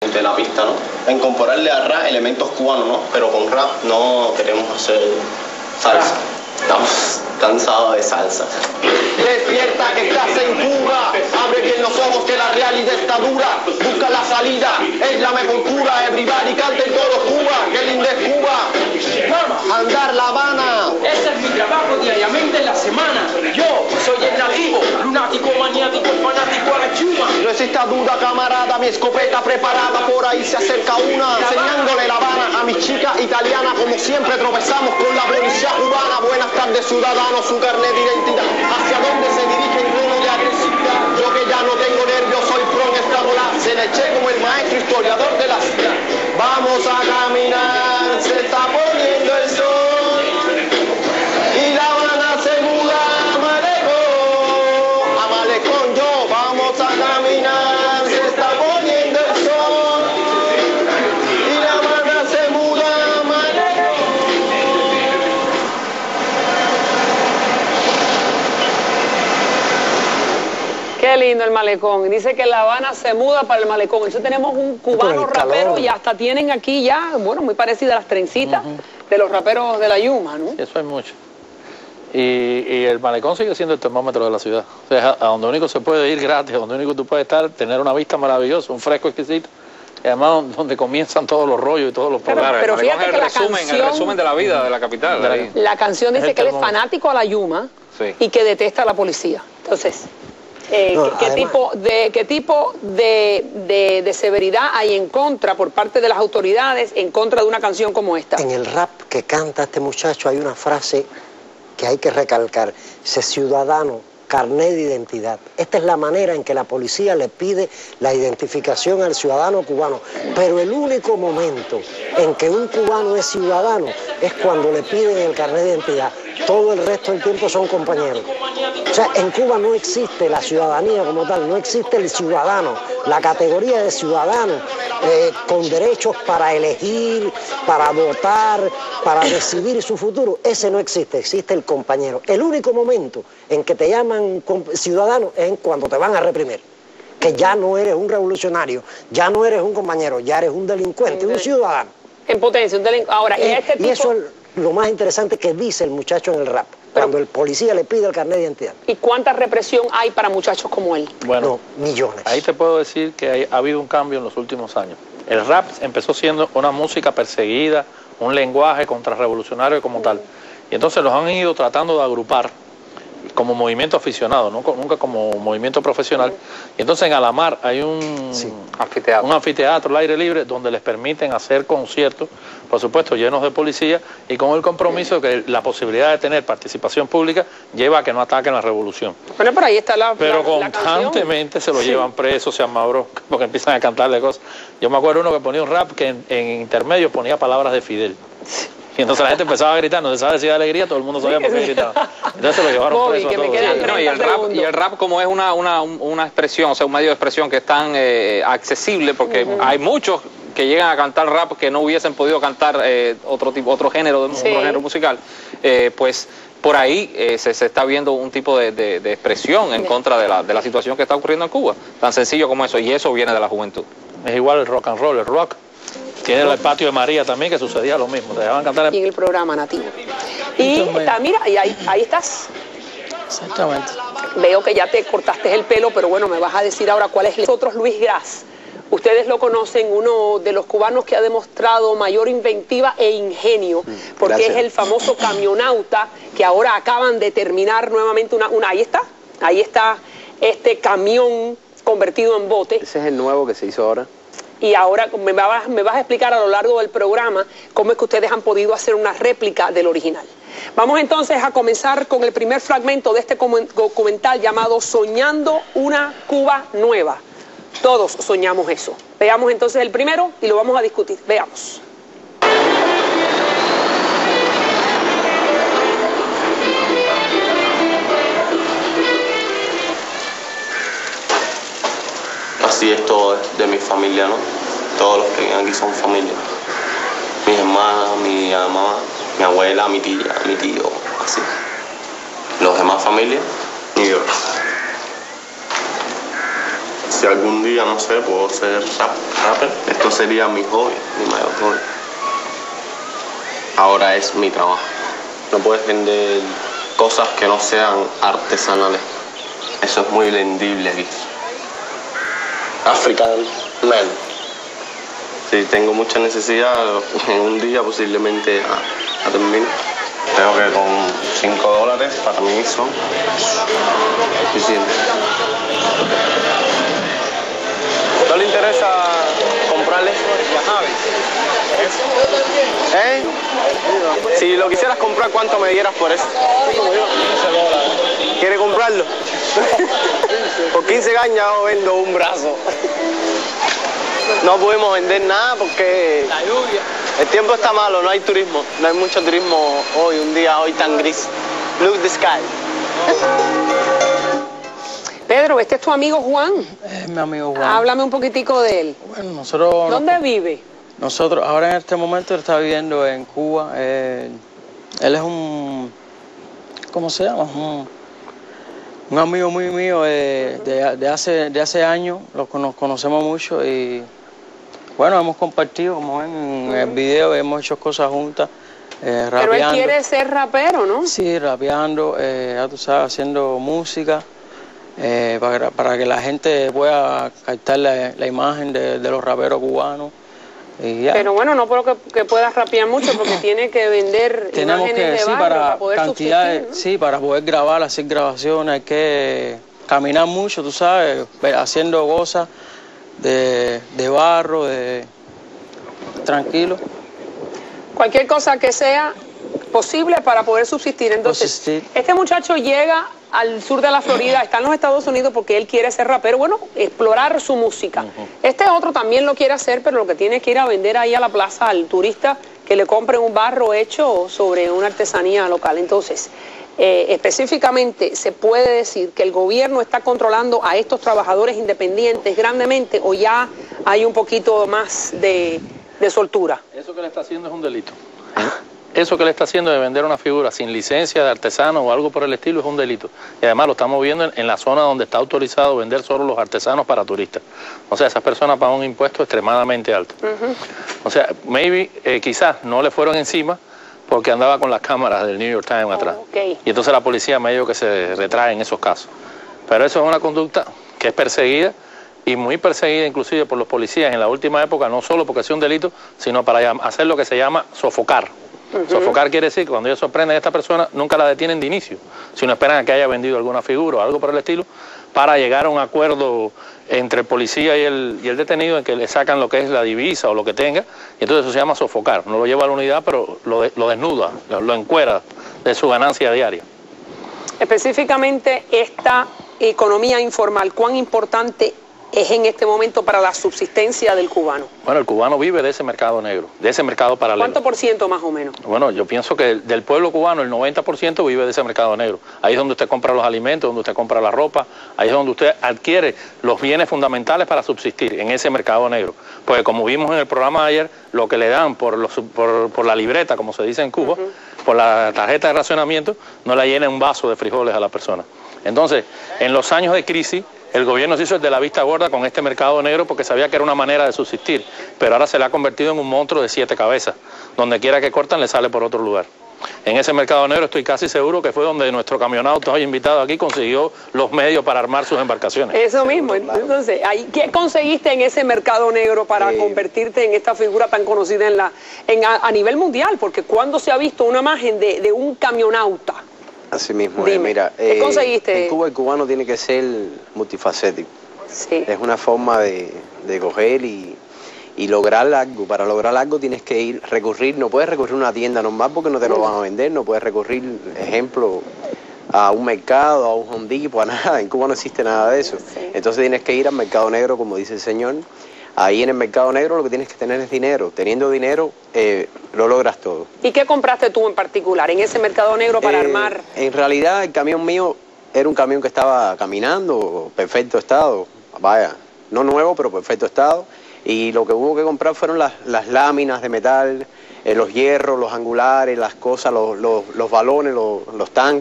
de la pista, ¿no? En compararle a rap elementos cubanos, ¿no? Pero con rap no queremos hacer salsa. Estamos cansados de salsa. Despierta que estás en Cuba, abre bien los ojos que la realidad está dura, busca la salida, es la mejor cura, everybody canta en todo Cuba, qué linda es Cuba. Andar La Habana, Ese es mi trabajo diariamente en la semana. Yo soy el nativo, lunático, maniático, fanático a la chuma. no existe duda camarada, mi escopeta preparada, por ahí se acerca una, enseñándole La Habana a mi chica italiana, como siempre tropezamos con la policía cubana. Buenas tardes ciudadanos, su carnet de identidad, hacia dónde se dirige el tono de agresividad. Yo que ya no tengo nervios, soy pro en se le eché como el maestro historiador de la ciudad. Vamos a caminar, se está poniendo el sol. Lindo el malecón. Dice que La Habana se muda para el malecón. Entonces tenemos un cubano rapero y hasta tienen aquí ya, bueno, muy parecida a las trencitas de los raperos de la Yuma, ¿no? Eso es mucho. Y, y el malecón sigue siendo el termómetro de la ciudad. O sea, a donde único se puede ir gratis, a donde único tú puedes estar, tener una vista maravillosa, un fresco exquisito. Y además donde comienzan todos los rollos y todos los problemas. pero fíjate es que el la resumen, el canción- resumen de la vida de la capital. De la-. La canción dice que él es fanático a la Yuma Sí. y que detesta a la policía. Entonces, eh, No, ¿qué, además- tipo, de, ¿qué tipo de, de- de severidad hay en contra por parte de las autoridades en contra de una canción como esta? En el rap que canta este muchacho hay una frase que hay que recalcar. Dice, ciudadano, carnet de identidad. Esta es la manera en que la policía le pide la identificación al ciudadano cubano. Pero el único momento en que un cubano es ciudadano es cuando le piden el carnet de identidad. Todo el resto del tiempo son compañeros. O sea, en Cuba no existe la ciudadanía como tal, no existe el ciudadano, la categoría de ciudadano eh, con derechos para elegir, para votar, para decidir su futuro. Ese no existe, existe el compañero. El único momento en que te llaman ciudadano es cuando te van a reprimir. Que ya no eres un revolucionario, ya no eres un compañero, ya eres un delincuente, un ciudadano. En potencia, un delincu- Ahora, y Eh, este y tipo... eso es lo más interesante que dice el muchacho en el rap, cuando el policía le pide el carnet de identidad. ¿Y cuánta represión hay para muchachos como él? Bueno, No, millones. ahí te puedo decir que hay- ha habido un cambio en los últimos años. El rap empezó siendo una música perseguida, un lenguaje contrarrevolucionario como tal. Y entonces los han ido tratando de agrupar como movimiento aficionado, ¿no? Nunca como movimiento profesional. Y entonces en Alamar hay un, Anfiteatro. un anfiteatro al aire libre donde les permiten hacer conciertos, por supuesto llenos de policía, y con el compromiso de que la posibilidad de tener participación pública lleva a que no ataquen la revolución. Bueno, pero ahí está la Pero la- la canción. constantemente se lo llevan preso, se amabró, porque empiezan a cantarle cosas. Yo me acuerdo uno que ponía un rap que en, en intermedio ponía palabras de Fidel. Y entonces la gente empezaba a gritar, no se sabe si de alegría, todo el mundo sabía por qué gritaba. Entonces se lo llevaron Bobby, preso. a que me todos. No, y, el 30 rap, y el rap como es una, una, una expresión, o sea, un medio de expresión que es tan eh, accesible, porque hay muchos que llegan a cantar rap que no hubiesen podido cantar eh, otro tipo, otro género, de, Sí. otro género musical, eh, pues por ahí eh, se, se está viendo un tipo de, de- de expresión en contra de la, de la situación que está ocurriendo en Cuba, tan sencillo como eso, y eso viene de la juventud. Es igual el rock and roll, el rock. Tiene el patio de María también, que sucedía lo mismo. Te dejaban cantar y en el programa nativo. Y está, mira, y ahí, ahí estás. Exactamente. Veo que ya te cortaste el pelo, pero bueno, me vas a decir ahora cuál es nosotros Luis Gras. Ustedes lo conocen, uno de los cubanos que ha demostrado mayor inventiva e ingenio, porque gracias. es el famoso camionauta que ahora acaban de terminar nuevamente una, una. Ahí está, ahí está este camión convertido en bote. Ese es el nuevo que se hizo ahora. Y ahora me vas, me vas a explicar a lo largo del programa cómo es que ustedes han podido hacer una réplica del original. Vamos entonces a comenzar con el primer fragmento de este documental llamado Soñando una Cuba Nueva. Todos soñamos eso. Veamos entonces el primero y lo vamos a discutir. Veamos. Así es todo de mi familia, ¿no? Todos los que vienen aquí son familia. Mis hermanas, mi mamá, mi abuela, mi tía, mi tío, así. Los demás familias, New York. Si algún día, no sé, puedo ser rap, rapper, esto sería mi hobby, mi mayor hobby. Ahora es mi trabajo. No puedes vender cosas que no sean artesanales. Eso es muy vendible aquí. African man. Si tengo mucha necesidad, en un día posiblemente a, a terminar. Creo que con 5 dólares para mí son suficientes. ¿No le interesa comprarle? ¿Eh? Si lo quisieras comprar, ¿cuánto me dieras por eso? ¿Quiere comprarlo? por 15 cañas yo vendo un brazo. No podemos vender nada porque el tiempo está malo, no hay turismo. No hay mucho turismo hoy, un día hoy tan gris. Look the sky. Pedro, este es tu amigo Juan. Es mi amigo Juan. Háblame un poquitico de él. Bueno, nosotros... ¿Dónde nos- vive? Nosotros, ahora en este momento, él está viviendo en Cuba. eh, él es un... ¿Cómo se llama? Un, un amigo muy mío eh, de, de hace, de hace años. Lo, nos conocemos mucho y... Bueno, hemos compartido, como ven en el video, hemos hecho cosas juntas. eh, Pero él quiere ser rapero, ¿no? Sí, rapeando, eh, ya tú sabes, haciendo música, eh, para, para que la gente pueda captar la, la imagen de, de los raperos cubanos. Y ya. Pero bueno, no creo que, que puedas rapear mucho porque tiene que vender Tenemos imágenes que, de sí, para, para poder cantidades, sí, para poder grabar, hacer grabaciones, hay que caminar mucho, tú sabes, haciendo cosas de, de barro, de tranquilo. Cualquier cosa que sea posible para poder subsistir. Entonces, Subsistir. este muchacho llega al sur de la Florida, está en los Estados Unidos porque él quiere ser rapero, bueno, explorar su música. Este otro también lo quiere hacer, pero lo que tiene es que ir a vender ahí a la plaza al turista que le compre un barro hecho sobre una artesanía local. Entonces, eh, específicamente se puede decir que el gobierno está controlando a estos trabajadores independientes grandemente o ya hay un poquito más de, de soltura. Eso que le está haciendo es un delito. Eso que le está haciendo de vender una figura sin licencia de artesano o algo por el estilo es un delito. Y además lo estamos viendo en, en la zona donde está autorizado vender solo los artesanos para turistas. O sea, esas personas pagan un impuesto extremadamente alto. O sea, maybe, eh, quizás no le fueron encima porque andaba con las cámaras del New York Times atrás. Y entonces la policía medio que se retrae en esos casos. Pero eso es una conducta que es perseguida y muy perseguida inclusive por los policías en la última época, no solo porque sea un delito, sino para hacer lo que se llama sofocar. Sofocar quiere decir que cuando ellos sorprenden a esta persona, nunca la detienen de inicio, sino esperan a que haya vendido alguna figura o algo por el estilo, para llegar a un acuerdo entre el policía y el, y el detenido en que le sacan lo que es la divisa o lo que tenga, y entonces eso se llama sofocar. No lo lleva a la unidad, pero lo, de- lo desnuda, lo, lo encuera de su ganancia diaria. Específicamente esta economía informal, ¿cuán importante es en este momento para la subsistencia del cubano? Bueno, el cubano vive de ese mercado negro, de ese mercado paralelo. ¿Cuánto por ciento más o menos? Bueno, yo pienso que del pueblo cubano el 90% vive de ese mercado negro. Ahí es donde usted compra los alimentos, donde usted compra la ropa, ahí es donde usted adquiere los bienes fundamentales para subsistir, en ese mercado negro. Porque como vimos en el programa de ayer, lo que le dan por, los- por, por la libreta, como se dice en Cuba, por la tarjeta de racionamiento, no le llena un vaso de frijoles a la persona. Entonces, en los años de crisis, el gobierno se hizo el de la vista gorda con este mercado negro porque sabía que era una manera de subsistir, pero ahora se le ha convertido en un monstruo de siete cabezas. Donde quiera que cortan le sale por otro lugar. En ese mercado negro estoy casi seguro que fue donde nuestro camionauta hoy invitado aquí consiguió los medios para armar sus embarcaciones. Eso mismo. Entonces, ¿qué conseguiste en ese mercado negro para convertirte en esta figura tan conocida en la, en, a, a nivel mundial? Porque cuando se ha visto una imagen de, de un camionauta? Así mismo, eh, mira. ¿qué conseguiste? En Cuba el cubano tiene que ser multifacético. Sí. Es una forma de, de coger y, y lograr algo. Para lograr algo tienes que ir, recurrir, no puedes recurrir a una tienda normal porque no te lo van a vender, no puedes recurrir, ejemplo, a un mercado, a un Home a nada. En Cuba no existe nada de eso. Entonces tienes que ir al mercado negro, como dice el señor. Ahí en el mercado negro lo que tienes que tener es dinero. Teniendo dinero, eh, lo logras todo. ¿Y qué compraste tú en particular en ese mercado negro para Eh, armar? En realidad el camión mío era un camión que estaba caminando, perfecto estado, vaya, no nuevo, pero perfecto estado. Y lo que hubo que comprar fueron las, las láminas de metal, eh, los hierros, los angulares, las cosas, los, los, los balones, los, los tanques.